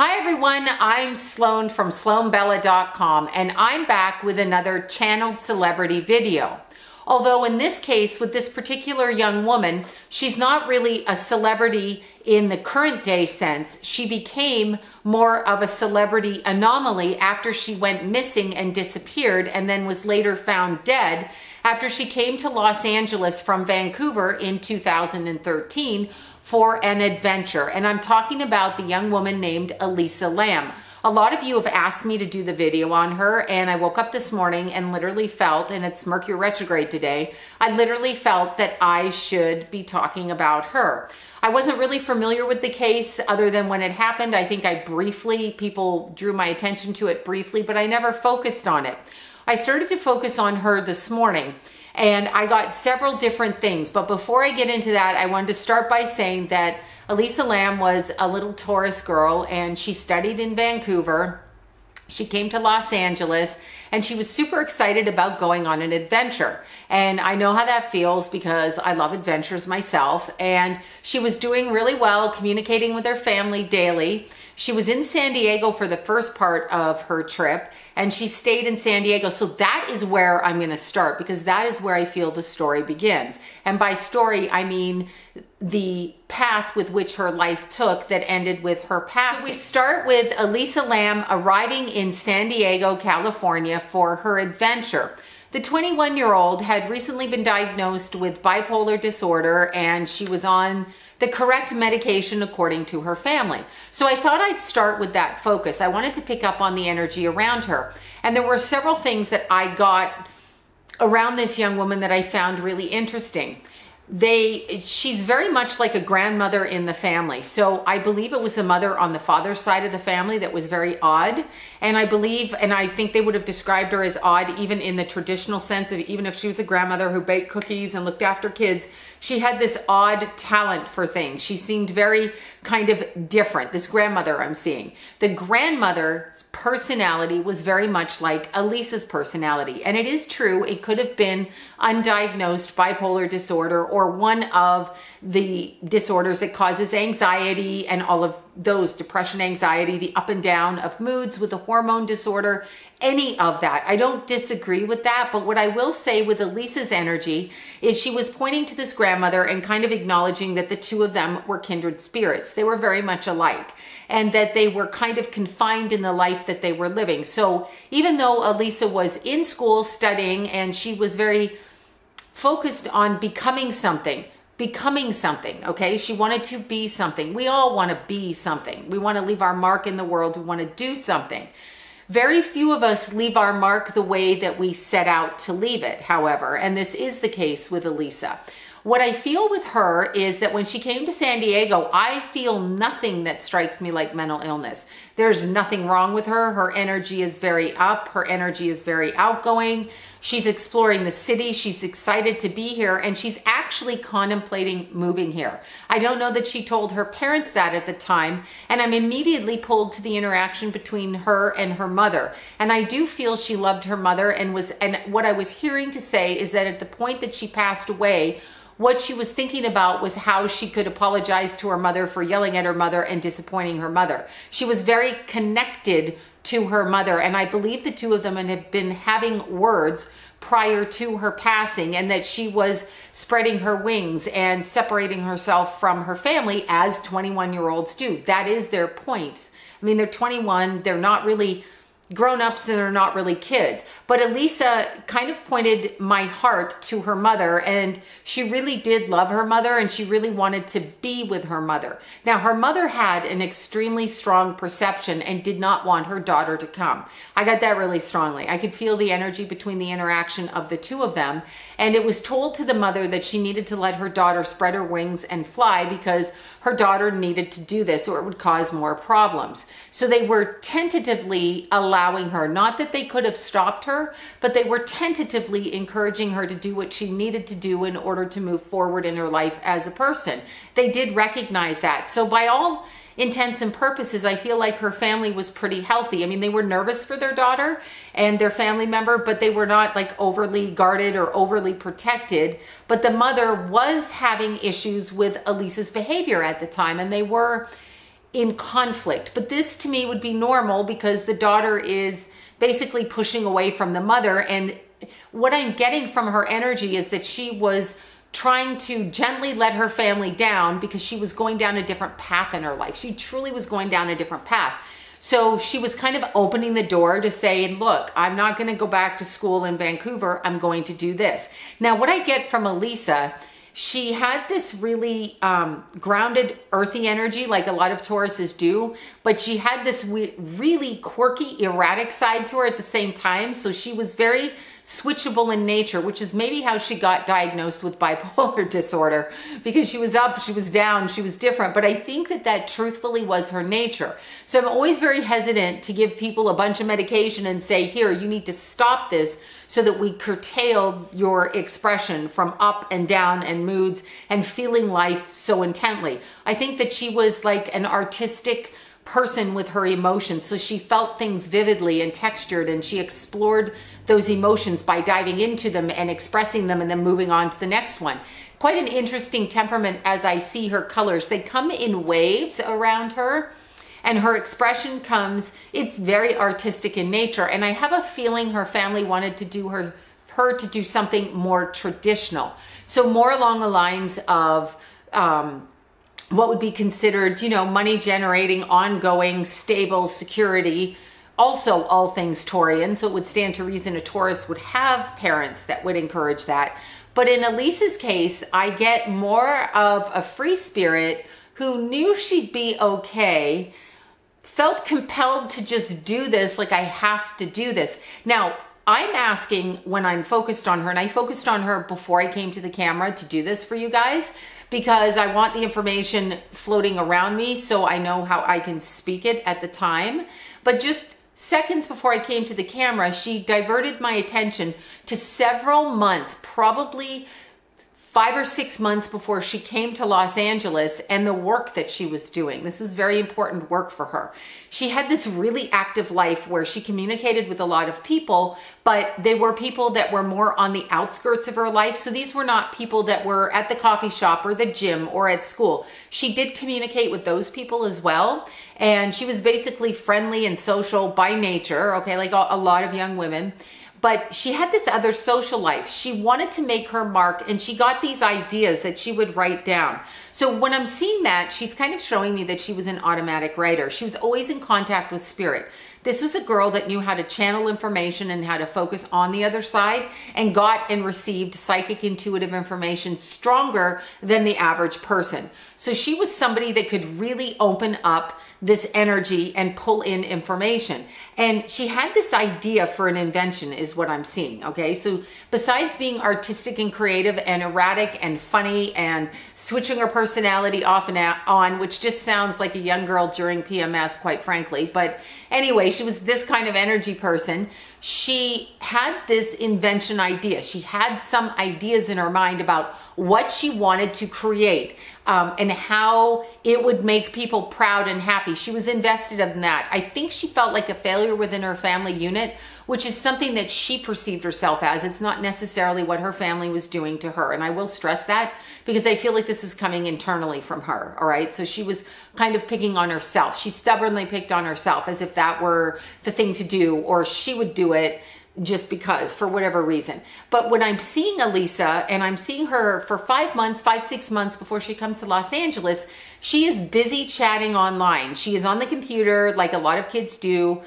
Hi everyone, I'm Sloan from SloanBella.com and I'm back with another channeled celebrity video. Although in this case, with this particular young woman, she's not really a celebrity in the current day sense. She became more of a celebrity anomaly after she went missing and disappeared and then was later found dead after she came to Los Angeles from Vancouver in 2013 for an adventure. And I'm talking about the young woman named Elisa Lam. A lot of you have asked me to do the video on her and I woke up this morning and literally felt, and it's Mercury retrograde today, I literally felt that I should be talking about her. I wasn't really familiar with the case other than when it happened. I think I briefly, people drew my attention to it briefly, but I never focused on it. I started to focus on her this morning and I got several different things. But before I get into that, I wanted to start by saying that Elisa Lam was a little Taurus girl and she studied in Vancouver. She came to Los Angeles and she was super excited about going on an adventure. And I know how that feels because I love adventures myself. And she was doing really well communicating with her family daily. She was in San Diego for the first part of her trip and she stayed in San Diego. So that is where I'm going to start because that is where I feel the story begins. And by story, I mean the path with which her life took that ended with her passing. So we start with Elisa Lam arriving in San Diego, California for her adventure. The 21 year old had recently been diagnosed with bipolar disorder and she was on the correct medication according to her family. So I thought I'd start with that focus. I wanted to pick up on the energy around her. And there were several things that I got around this young woman that I found really interesting they she's very much like a grandmother in the family so i believe it was the mother on the father's side of the family that was very odd and i believe and i think they would have described her as odd even in the traditional sense of even if she was a grandmother who baked cookies and looked after kids she had this odd talent for things. She seemed very kind of different, this grandmother I'm seeing. The grandmother's personality was very much like Elisa's personality. And it is true, it could have been undiagnosed bipolar disorder or one of the disorders that causes anxiety and all of those depression, anxiety, the up and down of moods with a hormone disorder, any of that. I don't disagree with that. But what I will say with Elisa's energy is she was pointing to this grandmother and kind of acknowledging that the two of them were kindred spirits. They were very much alike and that they were kind of confined in the life that they were living. So even though Elisa was in school studying and she was very focused on becoming something, becoming something, okay? She wanted to be something. We all want to be something. We want to leave our mark in the world. We want to do something. Very few of us leave our mark the way that we set out to leave it, however, and this is the case with Elisa. What I feel with her is that when she came to San Diego, I feel nothing that strikes me like mental illness. There's nothing wrong with her. Her energy is very up. Her energy is very outgoing. She's exploring the city. She's excited to be here and she's actually contemplating moving here. I don't know that she told her parents that at the time. And I'm immediately pulled to the interaction between her and her mother. And I do feel she loved her mother and was, and what I was hearing to say is that at the point that she passed away, what she was thinking about was how she could apologize to her mother for yelling at her mother and disappointing her mother. She was very connected to her mother, and I believe the two of them had been having words prior to her passing and that she was spreading her wings and separating herself from her family as 21 year olds do. That is their point. I mean, they're 21, they're not really grown-ups and they're not really kids. But Elisa kind of pointed my heart to her mother and she really did love her mother and she really wanted to be with her mother. Now her mother had an extremely strong perception and did not want her daughter to come. I got that really strongly. I could feel the energy between the interaction of the two of them and it was told to the mother that she needed to let her daughter spread her wings and fly because her daughter needed to do this or it would cause more problems. So they were tentatively allowed allowing her. Not that they could have stopped her, but they were tentatively encouraging her to do what she needed to do in order to move forward in her life as a person. They did recognize that. So by all intents and purposes, I feel like her family was pretty healthy. I mean, they were nervous for their daughter and their family member, but they were not like overly guarded or overly protected. But the mother was having issues with Elisa's behavior at the time, and they were in conflict. But this to me would be normal because the daughter is basically pushing away from the mother. And what I'm getting from her energy is that she was trying to gently let her family down because she was going down a different path in her life. She truly was going down a different path. So she was kind of opening the door to say, look, I'm not going to go back to school in Vancouver. I'm going to do this. Now, what I get from Elisa, she had this really um, grounded, earthy energy, like a lot of Tauruses do, but she had this really quirky, erratic side to her at the same time. So she was very switchable in nature, which is maybe how she got diagnosed with bipolar disorder because she was up, she was down, she was different. But I think that that truthfully was her nature. So I'm always very hesitant to give people a bunch of medication and say, here, you need to stop this so that we curtail your expression from up and down and moods and feeling life so intently. I think that she was like an artistic person with her emotions. So she felt things vividly and textured and she explored those emotions by diving into them and expressing them and then moving on to the next one. Quite an interesting temperament as I see her colors. They come in waves around her and her expression comes, it's very artistic in nature. And I have a feeling her family wanted to do her, her to do something more traditional. So more along the lines of, um, what would be considered, you know, money generating, ongoing, stable security. Also, all things Taurian. So it would stand to reason a Taurus would have parents that would encourage that. But in Elisa's case, I get more of a free spirit who knew she'd be okay, felt compelled to just do this, like I have to do this. Now, I'm asking when I'm focused on her, and I focused on her before I came to the camera to do this for you guys because I want the information floating around me so I know how I can speak it at the time. But just seconds before I came to the camera, she diverted my attention to several months, probably five or six months before she came to Los Angeles and the work that she was doing. This was very important work for her. She had this really active life where she communicated with a lot of people, but they were people that were more on the outskirts of her life. So these were not people that were at the coffee shop or the gym or at school. She did communicate with those people as well. And she was basically friendly and social by nature, okay, like a, lot of young women but she had this other social life. She wanted to make her mark and she got these ideas that she would write down. So when I'm seeing that, she's kind of showing me that she was an automatic writer. She was always in contact with spirit. This was a girl that knew how to channel information and how to focus on the other side and got and received psychic intuitive information stronger than the average person. So she was somebody that could really open up this energy and pull in information. And she had this idea for an invention is what I'm seeing. Okay. So besides being artistic and creative and erratic and funny and switching her personality off and on, which just sounds like a young girl during PMS, quite frankly. But anyway, she was this kind of energy person. She had this invention idea. She had some ideas in her mind about what she wanted to create um, and how it would make people proud and happy. She was invested in that. I think she felt like a failure within her family unit, which is something that she perceived herself as. It's not necessarily what her family was doing to her. And I will stress that because I feel like this is coming internally from her. All right. So she was kind of picking on herself. She stubbornly picked on herself as if that were the thing to do or she would do it just because for whatever reason. But when I'm seeing Elisa and I'm seeing her for five months, five, six months before she comes to Los Angeles, she is busy chatting online. She is on the computer like a lot of kids do.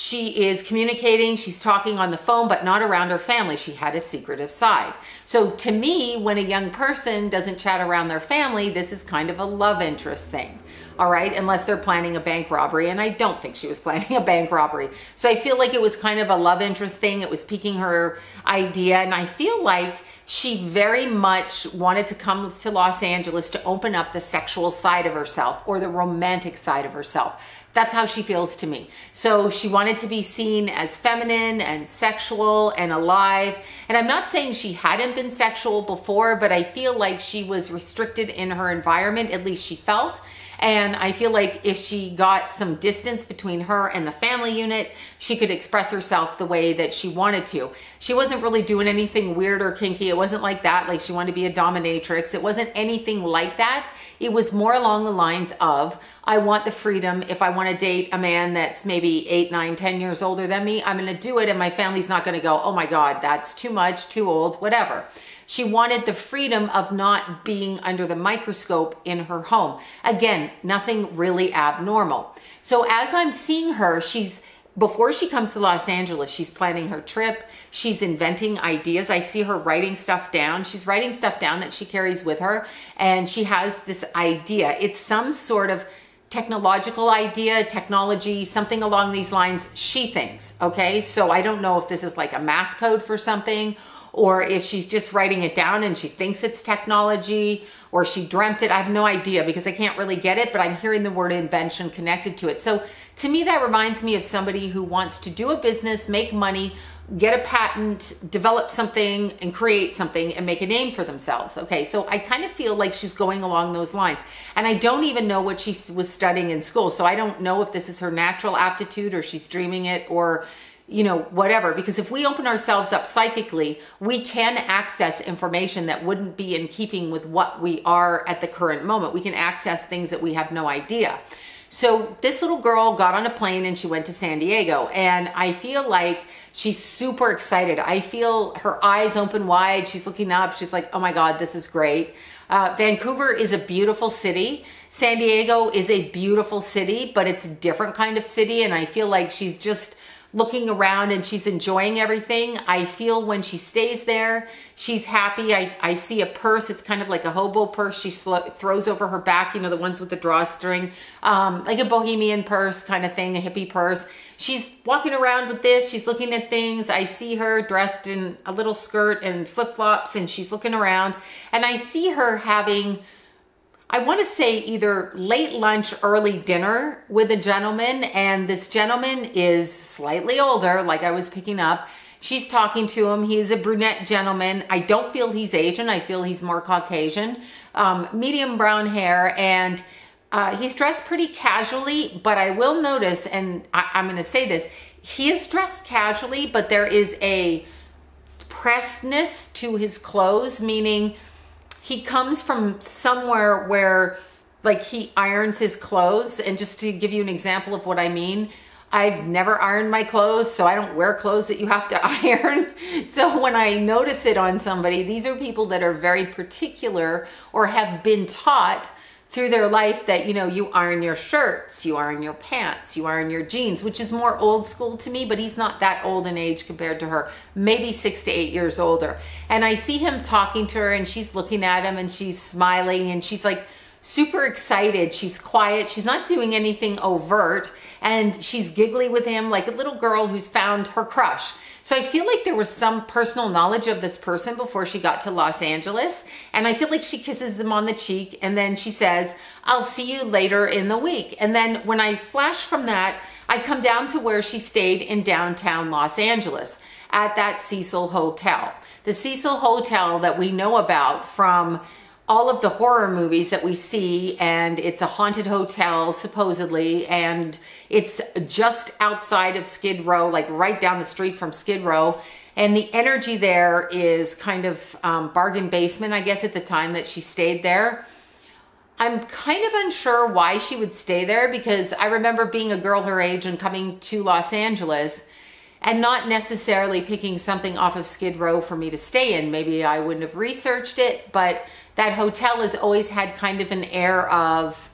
She is communicating, she's talking on the phone, but not around her family. She had a secretive side. So to me, when a young person doesn't chat around their family, this is kind of a love interest thing all right, unless they're planning a bank robbery. And I don't think she was planning a bank robbery. So I feel like it was kind of a love interest thing. It was piquing her idea. And I feel like she very much wanted to come to Los Angeles to open up the sexual side of herself or the romantic side of herself. That's how she feels to me. So she wanted to be seen as feminine and sexual and alive. And I'm not saying she hadn't been sexual before, but I feel like she was restricted in her environment, at least she felt And I feel like if she got some distance between her and the family unit, she could express herself the way that she wanted to. She wasn't really doing anything weird or kinky. It wasn't like that, like she wanted to be a dominatrix. It wasn't anything like that. It was more along the lines of, I want the freedom. If I want to date a man that's maybe eight, nine, ten years older than me, I'm going to do it. And my family's not going to go, oh my God, that's too much, too old, whatever. She wanted the freedom of not being under the microscope in her home. Again, nothing really abnormal. So as I'm seeing her, she's before she comes to Los Angeles, she's planning her trip. She's inventing ideas. I see her writing stuff down. She's writing stuff down that she carries with her. And she has this idea. It's some sort of technological idea, technology, something along these lines. She thinks, okay? So I don't know if this is like a math code for something or if she's just writing it down and she thinks it's technology or she dreamt it. I have no idea because I can't really get it, but I'm hearing the word invention connected to it. So to me, that reminds me of somebody who wants to do a business, make money, get a patent, develop something and create something and make a name for themselves. Okay, so I kind of feel like she's going along those lines. And I don't even know what she was studying in school. So I don't know if this is her natural aptitude or she's dreaming it or you know, whatever. Because if we open ourselves up psychically, we can access information that wouldn't be in keeping with what we are at the current moment. We can access things that we have no idea. So this little girl got on a plane and she went to San Diego. And I feel like she's super excited. I feel her eyes open wide. She's looking up. She's like, oh my God, this is great. Uh, Vancouver is a beautiful city. San Diego is a beautiful city, but it's a different kind of city. And I feel like she's just looking around and she's enjoying everything. I feel when she stays there, she's happy. I, I see a purse. It's kind of like a hobo purse she throws over her back, you know, the ones with the drawstring, um, like a bohemian purse kind of thing, a hippie purse. She's walking around with this. She's looking at things. I see her dressed in a little skirt and flip-flops and she's looking around and I see her having I want to say either late lunch, early dinner with a gentleman, and this gentleman is slightly older, like I was picking up. She's talking to him. He's a brunette gentleman. I don't feel he's Asian. I feel he's more Caucasian. Um, medium brown hair, and uh, he's dressed pretty casually, but I will notice, and I, I'm going to say this, he is dressed casually, but there is a pressedness to his clothes, meaning he comes from somewhere where like he irons his clothes. And just to give you an example of what I mean, I've never ironed my clothes, so I don't wear clothes that you have to iron. So when I notice it on somebody, these are people that are very particular or have been taught through their life that, you know, you iron your shirts, you iron your pants, you iron your jeans, which is more old school to me, but he's not that old in age compared to her, maybe six to eight years older. And I see him talking to her and she's looking at him and she's smiling and she's like, super excited. She's quiet. She's not doing anything overt. And she's giggly with him like a little girl who's found her crush. So I feel like there was some personal knowledge of this person before she got to Los Angeles. And I feel like she kisses him on the cheek and then she says, I'll see you later in the week. And then when I flash from that, I come down to where she stayed in downtown Los Angeles at that Cecil Hotel. The Cecil Hotel that we know about from all of the horror movies that we see and it's a haunted hotel supposedly and it's just outside of Skid Row like right down the street from Skid Row and the energy there is kind of um, bargain basement I guess at the time that she stayed there I'm kind of unsure why she would stay there because I remember being a girl her age and coming to Los Angeles and not necessarily picking something off of Skid Row for me to stay in. Maybe I wouldn't have researched it, but that hotel has always had kind of an air of,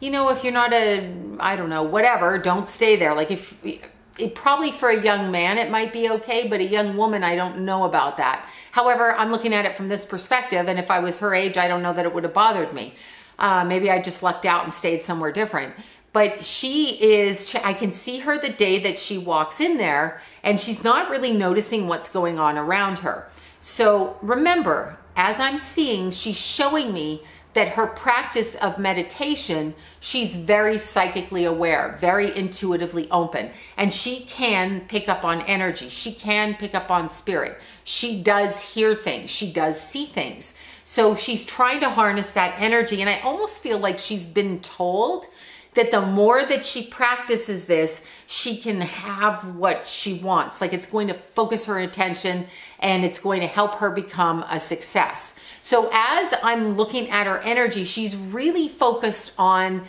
you know, if you're not a, I don't know, whatever, don't stay there. Like if, it, probably for a young man, it might be okay, but a young woman, I don't know about that. However, I'm looking at it from this perspective, and if I was her age, I don't know that it would have bothered me. Uh, maybe I just lucked out and stayed somewhere different. But she is, I can see her the day that she walks in there, and she's not really noticing what's going on around her. So remember, as I'm seeing, she's showing me that her practice of meditation, she's very psychically aware, very intuitively open, and she can pick up on energy. She can pick up on spirit. She does hear things. She does see things. So she's trying to harness that energy. And I almost feel like she's been told that the more that she practices this, she can have what she wants. Like it's going to focus her attention and it's going to help her become a success. So as I'm looking at her energy, she's really focused on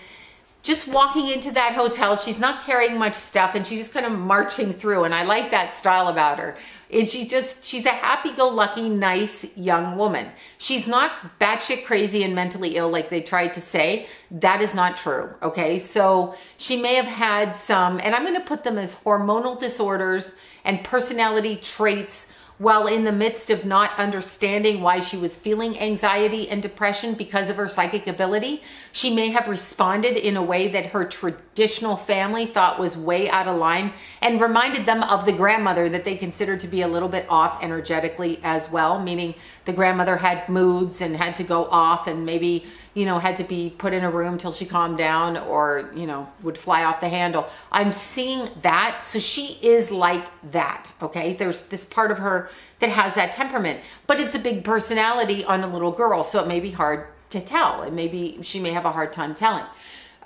just walking into that hotel. She's not carrying much stuff and she's just kind of marching through. And I like that style about her. And she's just, she's a happy-go-lucky, nice young woman. She's not batshit crazy and mentally ill like they tried to say. That is not true, okay? So she may have had some, and I'm gonna put them as hormonal disorders and personality traits while in the midst of not understanding why she was feeling anxiety and depression because of her psychic ability, she may have responded in a way that her traditional family thought was way out of line and reminded them of the grandmother that they considered to be a little bit off energetically as well, meaning the grandmother had moods and had to go off and maybe you know, had to be put in a room till she calmed down or, you know, would fly off the handle. I'm seeing that. So she is like that. Okay. There's this part of her that has that temperament, but it's a big personality on a little girl. So it may be hard to tell. And maybe she may have a hard time telling.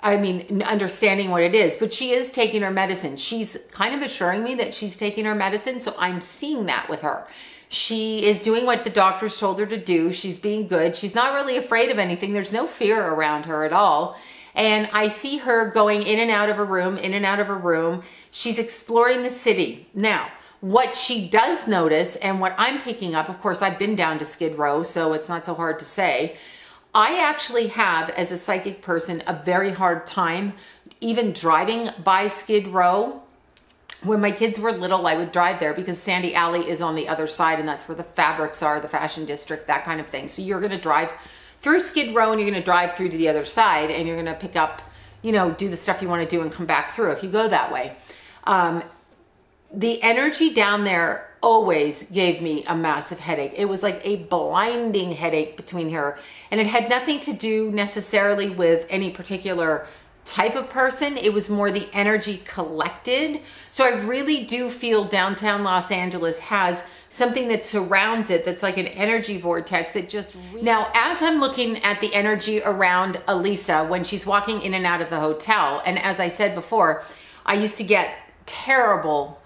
I mean, understanding what it is, but she is taking her medicine. She's kind of assuring me that she's taking her medicine. So I'm seeing that with her. She is doing what the doctors told her to do. She's being good. She's not really afraid of anything. There's no fear around her at all. And I see her going in and out of a room, in and out of a room. She's exploring the city. Now, what she does notice and what I'm picking up, of course, I've been down to Skid Row, so it's not so hard to say. I actually have, as a psychic person, a very hard time even driving by Skid Row when my kids were little, I would drive there because Santee Alley is on the other side and that's where the fabrics are, the fashion district, that kind of thing. So you're going to drive through Skid Row and you're going to drive through to the other side and you're going to pick up, you know, do the stuff you want to do and come back through if you go that way. Um, the energy down there always gave me a massive headache. It was like a blinding headache between here. And it had nothing to do necessarily with any particular type of person. It was more the energy collected. So I really do feel downtown Los Angeles has something that surrounds it that's like an energy vortex that just now as i'm looking at the energy around elisa when she's walking in and out of the hotel and as i said before i used to get terrible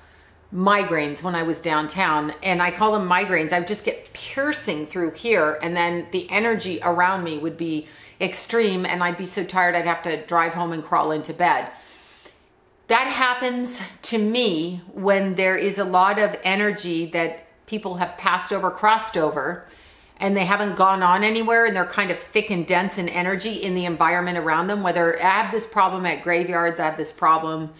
migraines when i was downtown and i call them migraines i would just get piercing through here and then the energy around me would be extreme and I'd be so tired I'd have to drive home and crawl into bed. That happens to me when there is a lot of energy that people have passed over, crossed over, and they haven't gone on anywhere and they're kind of thick and dense in energy in the environment around them. Whether I have this problem at graveyards, I have this problem,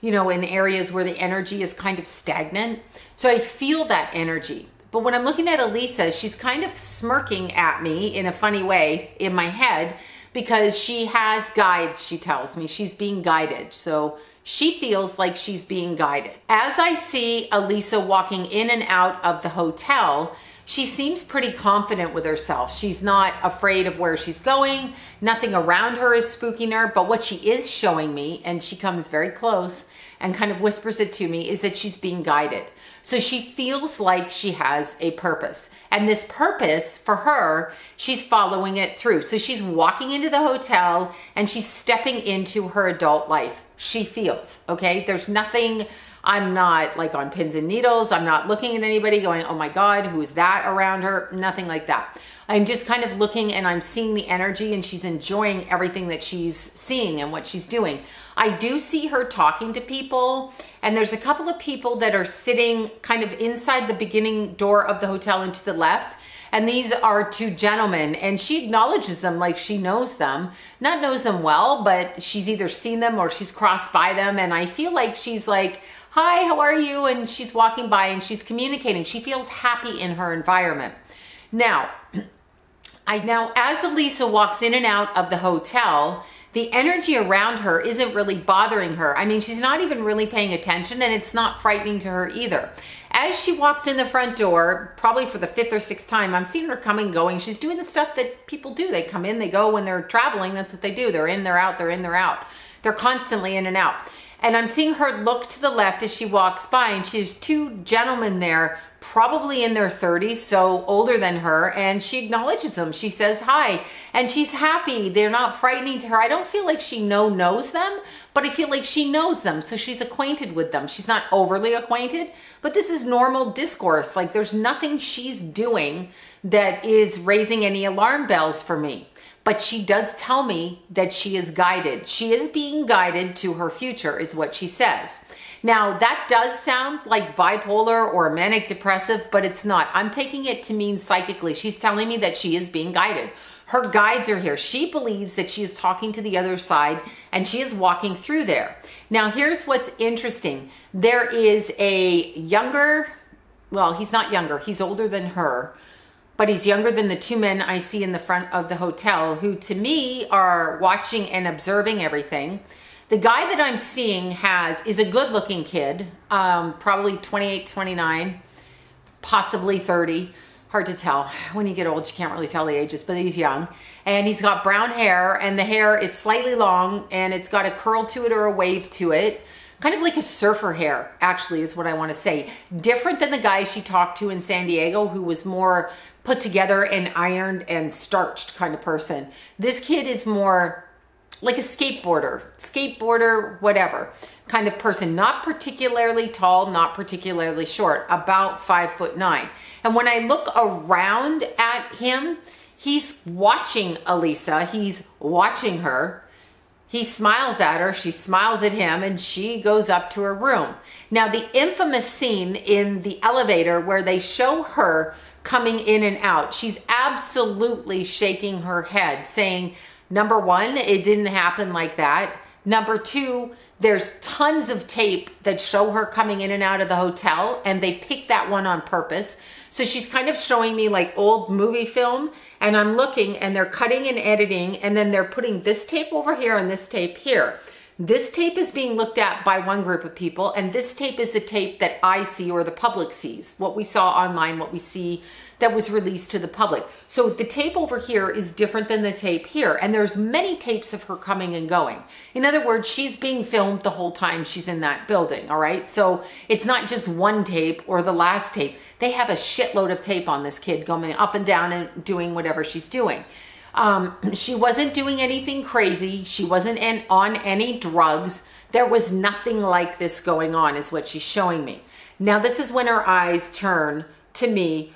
you know, in areas where the energy is kind of stagnant. So I feel that energy. But when I'm looking at Elisa, she's kind of smirking at me in a funny way in my head because she has guides, she tells me. She's being guided. So she feels like she's being guided. As I see Elisa walking in and out of the hotel, she seems pretty confident with herself. She's not afraid of where she's going. Nothing around her is spooking her. But what she is showing me, and she comes very close and kind of whispers it to me, is that she's being guided. So she feels like she has a purpose. And this purpose for her, she's following it through. So she's walking into the hotel and she's stepping into her adult life. She feels, okay? There's nothing, I'm not like on pins and needles. I'm not looking at anybody going, oh my God, who's that around her? Nothing like that. I'm just kind of looking and I'm seeing the energy and she's enjoying everything that she's seeing and what she's doing. I do see her talking to people and there's a couple of people that are sitting kind of inside the beginning door of the hotel and to the left. And these are two gentlemen and she acknowledges them like she knows them, not knows them well, but she's either seen them or she's crossed by them. And I feel like she's like, hi, how are you? And she's walking by and she's communicating. She feels happy in her environment. Now, I now, as Elisa walks in and out of the hotel, the energy around her isn't really bothering her. I mean, she's not even really paying attention and it's not frightening to her either. As she walks in the front door, probably for the fifth or sixth time, I'm seeing her coming, going. She's doing the stuff that people do. They come in, they go when they're traveling. That's what they do. They're in, they're out, they're in, they're out. They're constantly in and out. And I'm seeing her look to the left as she walks by, and she's two gentlemen there, probably in their 30s, so older than her, and she acknowledges them. She says hi, and she's happy. They're not frightening to her. I don't feel like she know knows them, but I feel like she knows them, so she's acquainted with them. She's not overly acquainted, but this is normal discourse. Like there's nothing she's doing that is raising any alarm bells for me but she does tell me that she is guided. She is being guided to her future, is what she says. Now, that does sound like bipolar or manic depressive, but it's not. I'm taking it to mean psychically. She's telling me that she is being guided. Her guides are here. She believes that she is talking to the other side and she is walking through there. Now, here's what's interesting there is a younger, well, he's not younger, he's older than her but he's younger than the two men I see in the front of the hotel who to me are watching and observing everything. The guy that I'm seeing has is a good looking kid, um, probably 28, 29, possibly 30. Hard to tell. When you get old, you can't really tell the ages, but he's young. And he's got brown hair, and the hair is slightly long, and it's got a curl to it or a wave to it kind of like a surfer hair, actually, is what I want to say. Different than the guy she talked to in San Diego, who was more put together and ironed and starched kind of person. This kid is more like a skateboarder, skateboarder, whatever kind of person, not particularly tall, not particularly short, about five foot nine. And when I look around at him, he's watching Elisa, he's watching her. He smiles at her, she smiles at him, and she goes up to her room. Now, the infamous scene in the elevator where they show her coming in and out. She's absolutely shaking her head, saying, number one, it didn't happen like that. Number two, there's tons of tape that show her coming in and out of the hotel, and they picked that one on purpose. So she's kind of showing me like old movie film, and I'm looking, and they're cutting and editing, and then they're putting this tape over here and this tape here. This tape is being looked at by one group of people, and this tape is the tape that I see or the public sees. What we saw online, what we see that was released to the public. So the tape over here is different than the tape here, and there's many tapes of her coming and going. In other words, she's being filmed the whole time she's in that building, all right? So it's not just one tape or the last tape. They have a shitload of tape on this kid going up and down and doing whatever she's doing. Um, she wasn't doing anything crazy. She wasn't in, on any drugs. There was nothing like this going on, is what she's showing me. Now, this is when her eyes turn to me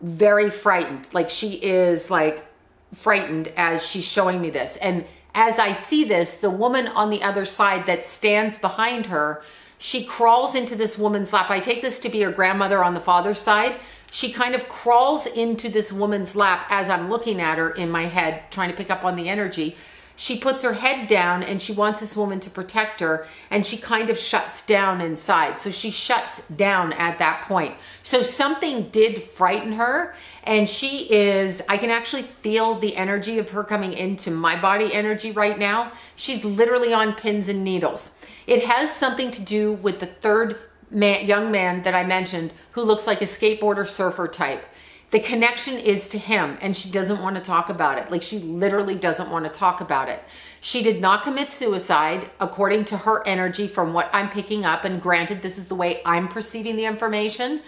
very frightened. Like she is like frightened as she's showing me this. And as I see this, the woman on the other side that stands behind her, she crawls into this woman's lap. I take this to be her grandmother on the father's side she kind of crawls into this woman's lap as I'm looking at her in my head, trying to pick up on the energy. She puts her head down and she wants this woman to protect her, and she kind of shuts down inside. So she shuts down at that point. So something did frighten her, and she is, I can actually feel the energy of her coming into my body energy right now. She's literally on pins and needles. It has something to do with the third man, young man that I mentioned who looks like a skateboarder surfer type. The connection is to him and she doesn't want to talk about it. Like she literally doesn't want to talk about it. She did not commit suicide according to her energy from what I'm picking up. And granted, this is the way I'm perceiving the information.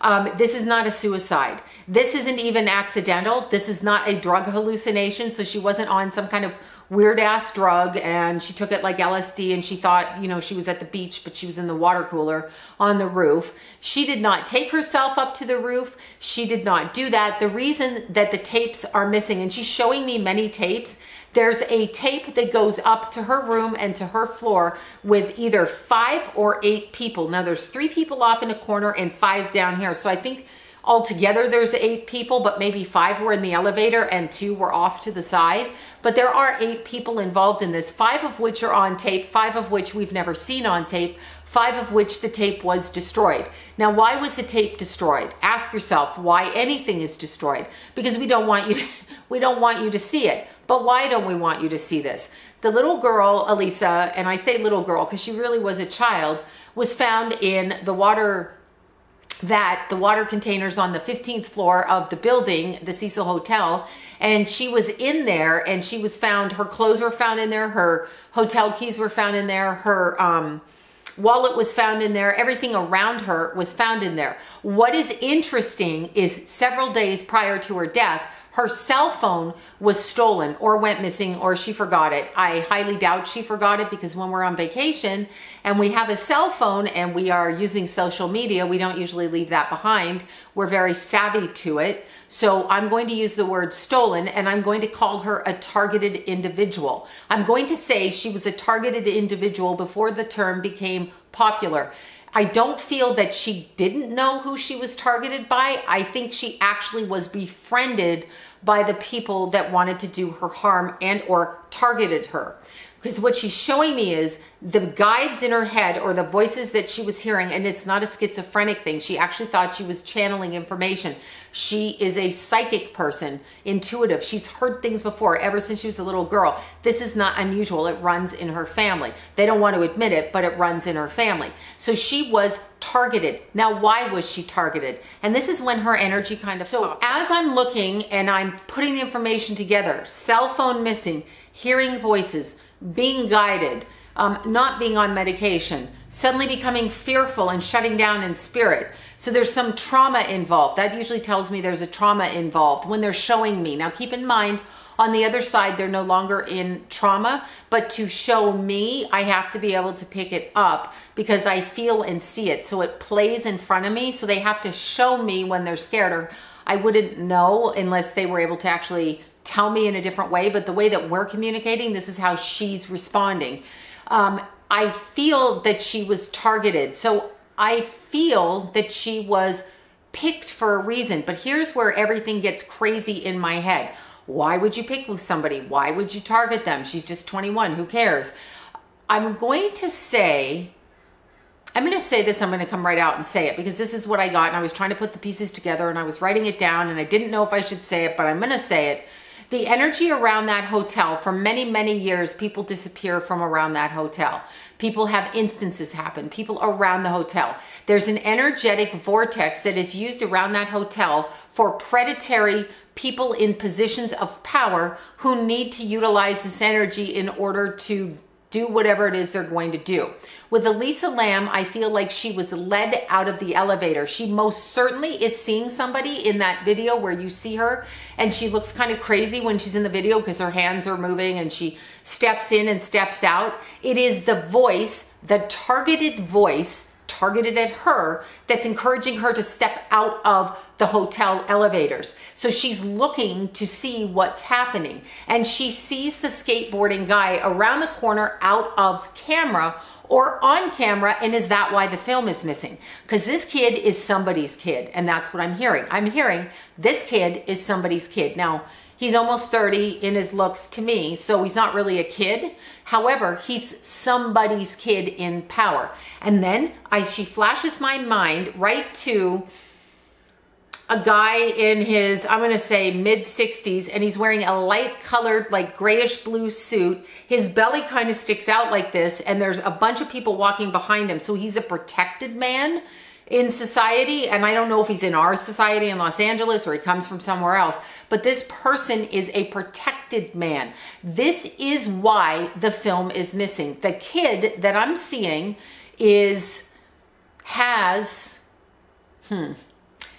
Um, this is not a suicide. This isn't even accidental. This is not a drug hallucination. So she wasn't on some kind of weird ass drug and she took it like LSD and she thought, you know, she was at the beach, but she was in the water cooler on the roof. She did not take herself up to the roof. She did not do that. The reason that the tapes are missing, and she's showing me many tapes, there's a tape that goes up to her room and to her floor with either five or eight people. Now there's three people off in a corner and five down here. So I think Altogether, there's eight people, but maybe five were in the elevator and two were off to the side. But there are eight people involved in this, five of which are on tape, five of which we've never seen on tape, five of which the tape was destroyed. Now, why was the tape destroyed? Ask yourself why anything is destroyed. Because we don't want you to, we don't want you to see it. But why don't we want you to see this? The little girl, Elisa, and I say little girl because she really was a child, was found in the water that the water containers on the 15th floor of the building, the Cecil Hotel, and she was in there and she was found, her clothes were found in there, her hotel keys were found in there, her um, wallet was found in there. Everything around her was found in there. What is interesting is several days prior to her death, her cell phone was stolen or went missing or she forgot it. I highly doubt she forgot it because when we're on vacation and we have a cell phone and we are using social media, we don't usually leave that behind. We're very savvy to it. So I'm going to use the word stolen and I'm going to call her a targeted individual. I'm going to say she was a targeted individual before the term became popular. I don't feel that she didn't know who she was targeted by. I think she actually was befriended by the people that wanted to do her harm and or targeted her because what she's showing me is the guides in her head or the voices that she was hearing and it's not a schizophrenic thing. She actually thought she was channeling information. She is a psychic person intuitive. She's heard things before ever since she was a little girl. This is not unusual. It runs in her family. They don't want to admit it but it runs in her family. So she was targeted. Now why was she targeted? And this is when her energy kind of so as i'm looking and i'm putting the information together cell phone missing hearing voices being guided, um, not being on medication, suddenly becoming fearful and shutting down in spirit. So there's some trauma involved. That usually tells me there's a trauma involved when they're showing me. Now keep in mind, on the other side, they're no longer in trauma, but to show me, I have to be able to pick it up because I feel and see it. So it plays in front of me. So they have to show me when they're scared or I wouldn't know unless they were able to actually tell me in a different way, but the way that we're communicating, this is how she's responding. Um, I feel that she was targeted. So I feel that she was picked for a reason. But here's where everything gets crazy in my head. Why would you pick with somebody? Why would you target them? She's just 21. Who cares? I'm going to say, I'm going to say this. I'm going to come right out and say it because this is what I got. And I was trying to put the pieces together and I was writing it down and I didn't know if I should say it, but I'm going to say it the energy around that hotel for many, many years, people disappear from around that hotel. People have instances happen, people around the hotel. There's an energetic vortex that is used around that hotel for predatory people in positions of power who need to utilize this energy in order to do whatever it is they're going to do. With Elisa Lam, I feel like she was led out of the elevator. She most certainly is seeing somebody in that video where you see her and she looks kind of crazy when she's in the video because her hands are moving and she steps in and steps out. It is the voice, the targeted voice targeted at her that's encouraging her to step out of the hotel elevators. So she's looking to see what's happening. And she sees the skateboarding guy around the corner out of camera or on camera. And is that why the film is missing? Because this kid is somebody's kid. And that's what I'm hearing. I'm hearing this kid is somebody's kid. Now, He's almost 30 in his looks to me, so he's not really a kid. However, he's somebody's kid in power. And then I she flashes my mind right to a guy in his, I'm going to say mid 60s, and he's wearing a light colored, like grayish blue suit. His belly kind of sticks out like this, and there's a bunch of people walking behind him. So he's a protected man in society, and I don't know if he's in our society in Los Angeles or he comes from somewhere else, but this person is a protected man. This is why the film is missing. The kid that I'm seeing is, has, hmm,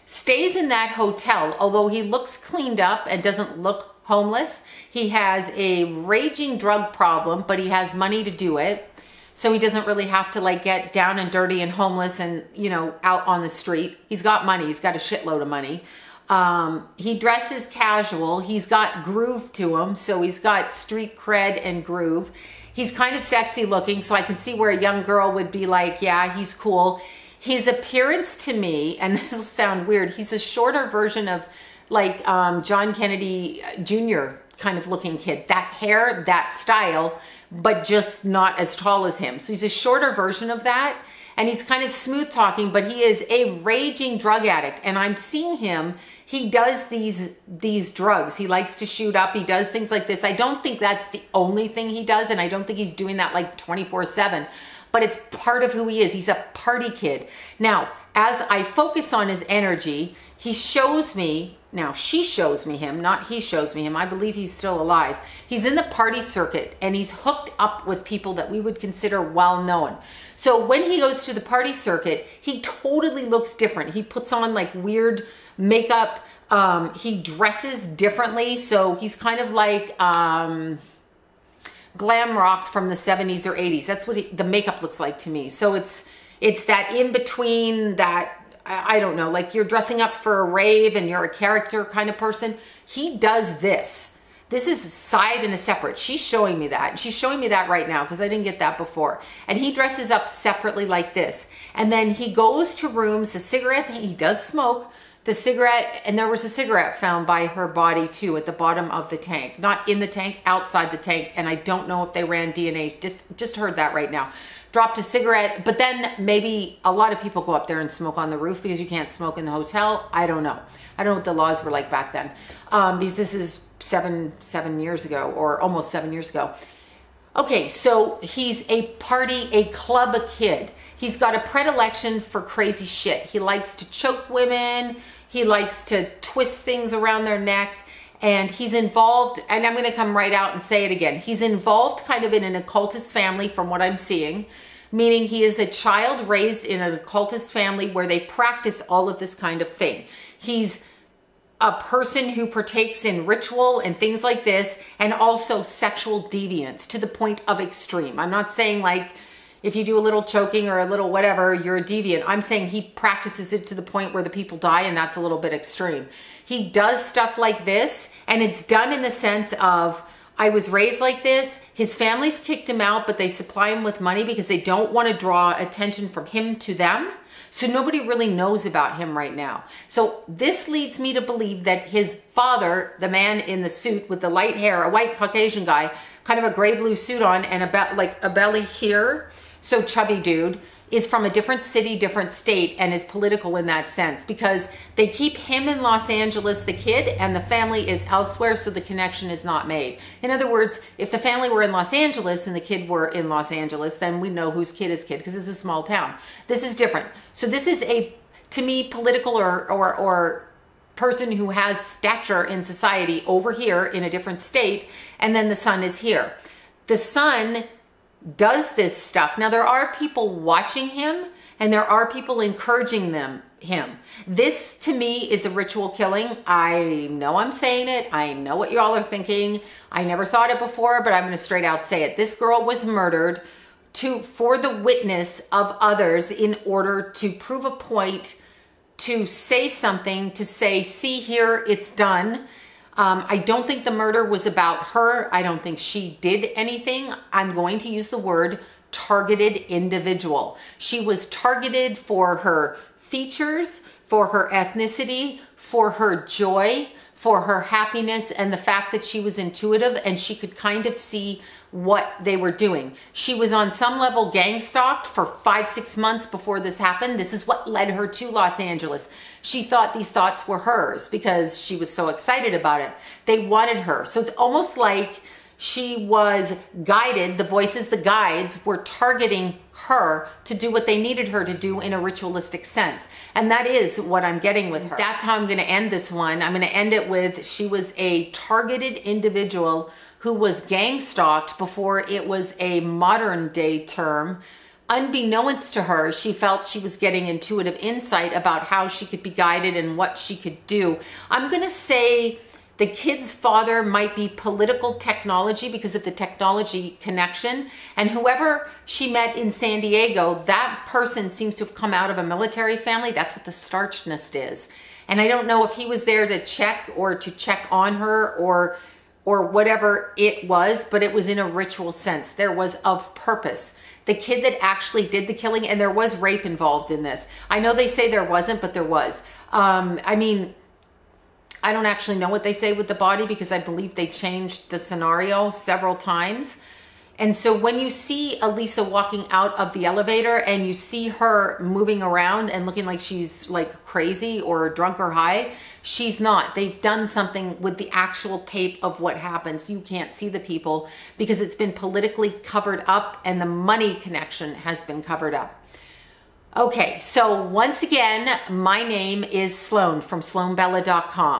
stays in that hotel, although he looks cleaned up and doesn't look homeless. He has a raging drug problem, but he has money to do it so he doesn't really have to like get down and dirty and homeless and you know out on the street. He's got money. He's got a shitload of money. Um, he dresses casual. He's got groove to him. So he's got street cred and groove. He's kind of sexy looking so i can see where a young girl would be like yeah he's cool. His appearance to me and this will sound weird he's a shorter version of like um, john kennedy jr kind of looking kid. That hair that style but just not as tall as him. So he's a shorter version of that. And he's kind of smooth talking, but he is a raging drug addict. And I'm seeing him, he does these, these drugs. He likes to shoot up. He does things like this. I don't think that's the only thing he does. And I don't think he's doing that like 24 seven, but it's part of who he is. He's a party kid. Now, as I focus on his energy, he shows me now she shows me him not he shows me him. I believe he's still alive. He's in the party circuit and he's hooked up with people that we would consider well known so when he goes to the party circuit he totally looks different. He puts on like weird makeup. Um, he dresses differently. So he's kind of like um, glam rock from the 70s or 80s that's what he, the makeup looks like to me. So it's it's that in between that I don't know, like you're dressing up for a rave and you're a character kind of person. He does this. This is side and a separate. She's showing me that. She's showing me that right now because I didn't get that before. And he dresses up separately like this. And then he goes to rooms, the cigarette, he does smoke, the cigarette, and there was a cigarette found by her body too at the bottom of the tank. Not in the tank, outside the tank. And I don't know if they ran DNA. Just, just heard that right now dropped a cigarette, but then maybe a lot of people go up there and smoke on the roof because you can't smoke in the hotel. I don't know. I don't know what the laws were like back then. Um, because this is seven, seven years ago or almost seven years ago. Okay, so he's a party, a club a kid. He's got a predilection for crazy shit. He likes to choke women. He likes to twist things around their neck and he's involved and i'm going to come right out and say it again he's involved kind of in an occultist family from what i'm seeing meaning he is a child raised in an occultist family where they practice all of this kind of thing he's a person who partakes in ritual and things like this and also sexual deviance to the point of extreme i'm not saying like if you do a little choking or a little whatever, you're a deviant. I'm saying he practices it to the point where the people die, and that's a little bit extreme. He does stuff like this, and it's done in the sense of, I was raised like this. His family's kicked him out, but they supply him with money because they don't want to draw attention from him to them. So nobody really knows about him right now. So this leads me to believe that his father, the man in the suit with the light hair, a white Caucasian guy, kind of a gray blue suit on and a be- like a belly here, so chubby dude, is from a different city, different state, and is political in that sense because they keep him in Los Angeles, the kid, and the family is elsewhere, so the connection is not made. In other words, if the family were in Los Angeles and the kid were in Los Angeles, then we know whose kid is kid because it's a small town. This is different. So this is a, to me, political or or or person who has stature in society over here in a different state, and then the son is here. The son does this stuff. Now there are people watching him and there are people encouraging them him. This to me is a ritual killing. I know I'm saying it. I know what y'all are thinking. I never thought it before, but I'm going to straight out say it. This girl was murdered to for the witness of others in order to prove a point, to say something, to say, "See here, it's done." Um, I don't think the murder was about her. I don't think she did anything. I'm going to use the word targeted individual. She was targeted for her features, for her ethnicity, for her joy, for her happiness, and the fact that she was intuitive and she could kind of see what they were doing. She was on some level gang stalked for five, six months before this happened. This is what led her to Los Angeles. She thought these thoughts were hers because she was so excited about it. They wanted her. So it's almost like she was guided, the voices, the guides were targeting her to do what they needed her to do in a ritualistic sense. And that is what I'm getting with her. That's how I'm going to end this one. I'm going to end it with she was a targeted individual who was gang stalked before it was a modern day term. Unbeknownst to her, she felt she was getting intuitive insight about how she could be guided and what she could do. I'm going to say the kid's father might be political technology because of the technology connection. And whoever she met in San Diego, that person seems to have come out of a military family. That's what the starchness is. And I don't know if he was there to check or to check on her or or whatever it was, but it was in a ritual sense. There was of purpose. The kid that actually did the killing, and there was rape involved in this. I know they say there wasn't, but there was. Um, I mean, I don't actually know what they say with the body because I believe they changed the scenario several times. And so when you see Elisa walking out of the elevator and you see her moving around and looking like she's like crazy or drunk or high, she's not. They've done something with the actual tape of what happens. You can't see the people because it's been politically covered up and the money connection has been covered up. Okay, so once again, my name is Sloan from sloanbella.com.